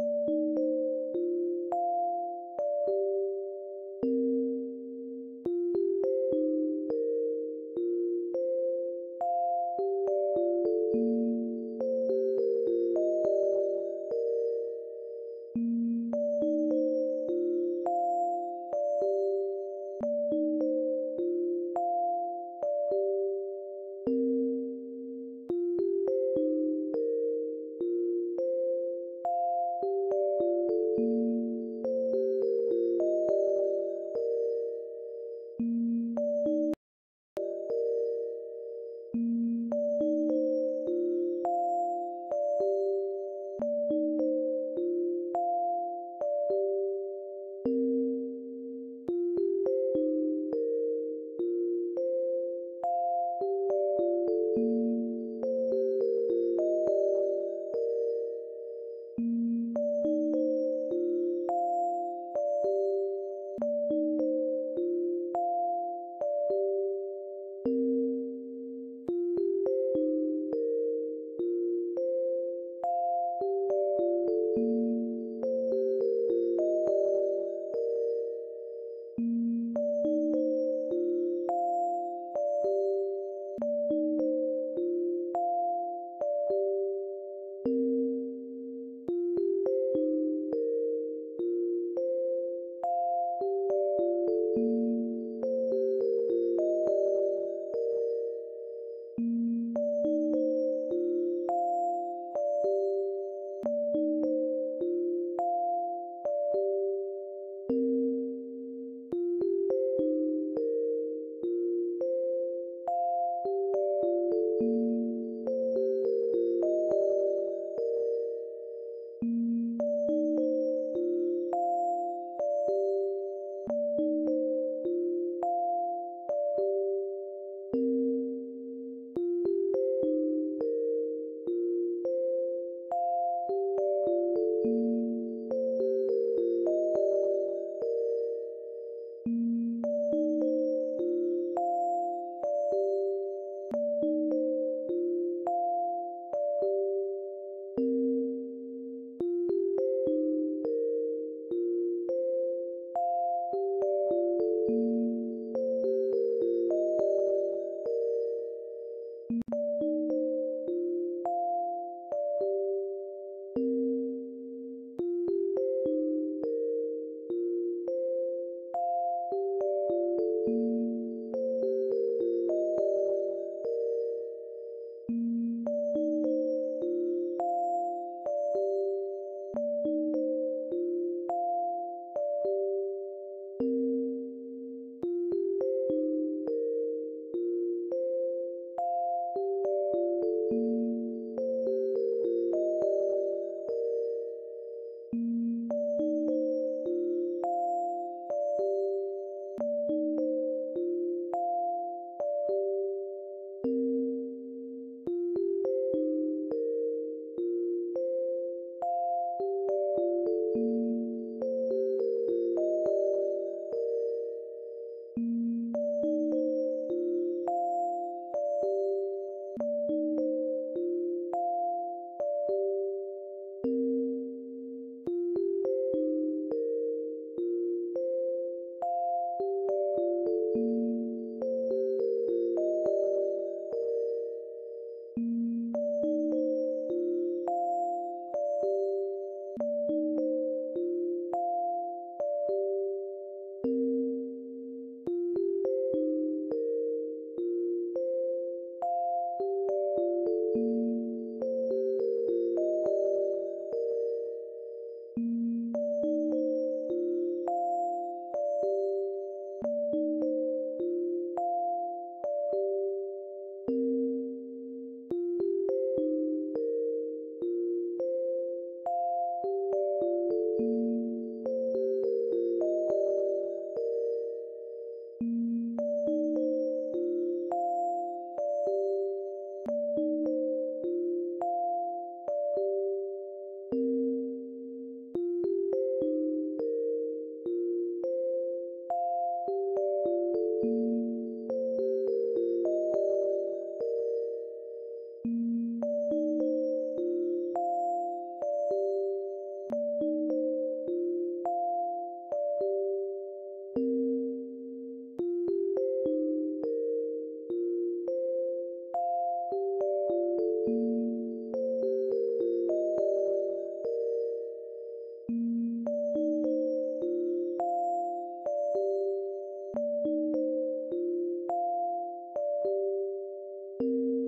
you you